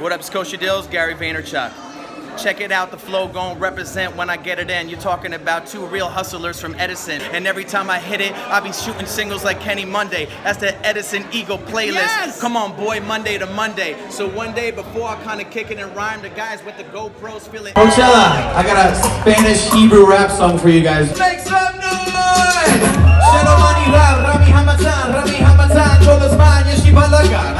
What up, Kosha Dillz? Gary Vaynerchuk. Check it out, the flow gon' represent when I get it in. You're talking about two real hustlers from Edison. And every time I hit it, I be shooting singles like Kenny Monday. That's the Edison Eagle playlist. Yes! Come on, boy, Monday to Monday. So one day before I kinda kick it and rhyme, the guys with the GoPros feeling. Coachella, I got a Spanish Hebrew rap song for you guys. Make some בלאגן,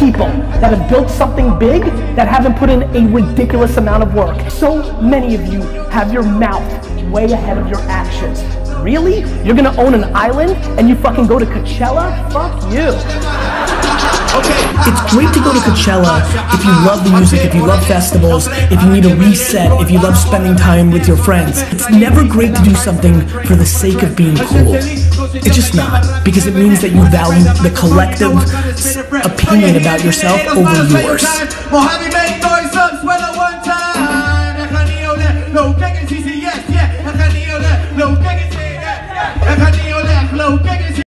people that have built something big that haven't put in a ridiculous amount of work. So many of you have your mouth way ahead of your actions. Really? You're gonna own an island and you fucking go to Coachella? Fuck you. Okay. It's great to go to Coachella if you love the music, if you love festivals, if you need a reset, if you love spending time with your friends. It's never great to do something for the sake of being cool. It's just not, because it means that you value the collective opinion about yourself over yours.